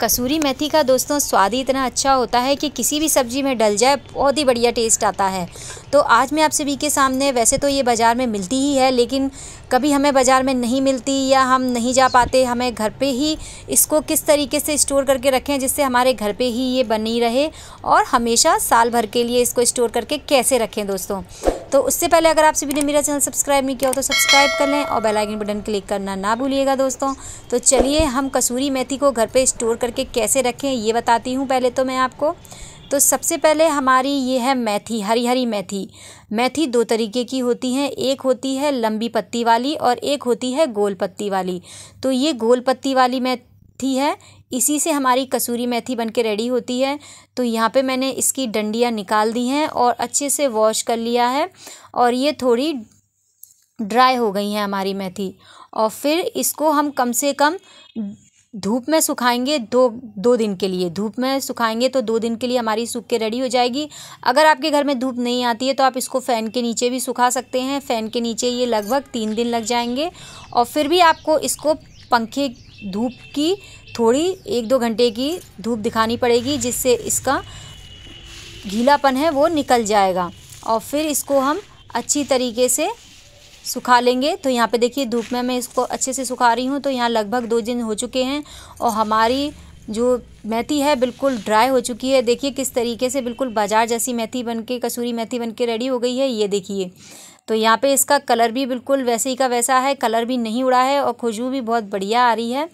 कसूरी मेथी का दोस्तों स्वाद ही इतना अच्छा होता है कि किसी भी सब्ज़ी में डल जाए, बहुत ही बढ़िया टेस्ट आता है। तो आज मैं आप सभी के सामने, वैसे तो ये बाज़ार में मिलती ही है, लेकिन कभी हमें बाज़ार में नहीं मिलती या हम नहीं जा पाते, हमें घर पे ही इसको किस तरीके से स्टोर करके रखें जिससे हमारे घर पे ही ये बनी रहे और हमेशा साल भर के लिए इसको स्टोर करके कैसे रखें दोस्तों? तो उससे पहले अगर आप सभी ने मेरा चैनल सब्सक्राइब नहीं किया हो तो सब्सक्राइब कर लें और बेल आइकन बटन क्लिक करना ना भूलिएगा दोस्तों। तो चलिए हम कसूरी मेथी को घर पे स्टोर करके कैसे रखें ये बताती हूँ पहले तो मैं आपको। तो सबसे पहले हमारी ये है मेथी हरी हरी मेथी। मेथी दो तरीके की होती हैं, एक होती है लंबी पत्ती वाली और एक होती है गोल पत्ती वाली। तो ये गोल पत्ती वाली मेथी है इसी से हमारी कसूरी मेथी बन के रेडी होती है। तो यहाँ पे मैंने इसकी डंडियाँ निकाल दी हैं और अच्छे से वॉश कर लिया है और ये थोड़ी ड्राई हो गई हैं हमारी मेथी। और फिर इसको हम कम से कम धूप में सुखाएँगे दो दो दिन के लिए। धूप में सुखाएँगे तो दो दिन के लिए हमारी सूख के रेडी हो जाएगी। अगर आपके घर में धूप नहीं आती है तो आप इसको फ़ैन के नीचे भी सुखा सकते हैं। फ़ैन के नीचे ये लगभग तीन दिन लग जाएँगे और फिर भी आपको इसको पंखे धूप की थोड़ी, एक दो घंटे की धूप दिखानी पड़ेगी, जिससे इसका गीलापन है, वो निकल जाएगा। और फिर इसको हम अच्छी तरीके से सुखा लेंगे। तो यहाँ पे देखिए, धूप में मैं इसको अच्छे से सुखा रही हूँ। तो यहाँ लगभग दो दिन हो चुके हैं और हमारी जो मेथी है, बिल्कुल ड्राई हो चुकी है। देखिए किस तरीके से बिल्कुल बाज़ार जैसी मेथी बन के कसूरी मेथी बन के रेडी हो गई है। ये देखिए तो यहाँ पे इसका कलर भी बिल्कुल वैसे ही का वैसा है, कलर भी नहीं उड़ा है और खुशबू भी बहुत बढ़िया आ रही है।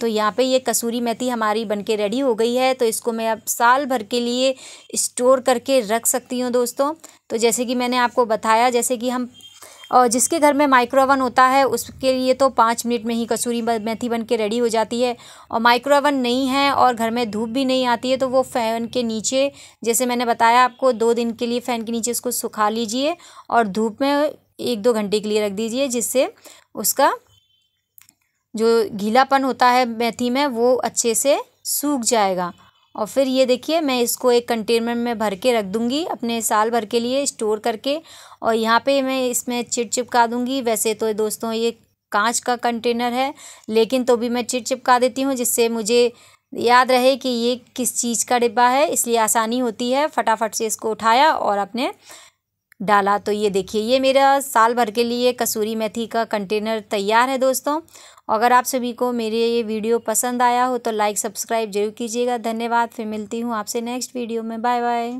तो यहाँ पे ये कसूरी मेथी हमारी बनके रेडी हो गई है तो इसको मैं अब साल भर के लिए स्टोर करके रख सकती हूँ दोस्तों। तो जैसे कि मैंने आपको बताया, जैसे कि हम और जिसके घर में माइक्रोवन होता है, उसके लिए तो पाँच मिनट में ही कसूरी मेथी बन के रेडी हो जाती है। और माइक्रोवन नहीं है और घर में धूप भी नहीं आती है तो वो फ़ैन के नीचे, जैसे मैंने बताया आपको, दो दिन के लिए फ़ैन के नीचे उसको सुखा लीजिए और धूप में एक दो घंटे के लिए रख दीजिए, जिससे उसका जो गीलापन होता है मेथी में, वो अच्छे से सूख जाएगा। और फिर ये देखिए, मैं इसको एक कंटेनर में भर के रख दूँगी अपने साल भर के लिए स्टोर करके। और यहाँ पे मैं इसमें चिट चिपका दूँगी। वैसे तो दोस्तों, ये कांच का कंटेनर है, लेकिन तो भी मैं चिट चिपका देती हूँ, जिससे मुझे याद रहे कि ये किस चीज़ का डिब्बा है। इसलिए आसानी होती है, फटाफट से इसको उठाया और अपने डाला। तो ये देखिए, ये मेरा साल भर के लिए कसूरी मेथी का कंटेनर तैयार है दोस्तों। अगर आप सभी को मेरे ये वीडियो पसंद आया हो तो लाइक सब्सक्राइब ज़रूर कीजिएगा। धन्यवाद, फिर मिलती हूँ आपसे नेक्स्ट वीडियो में। Bye bye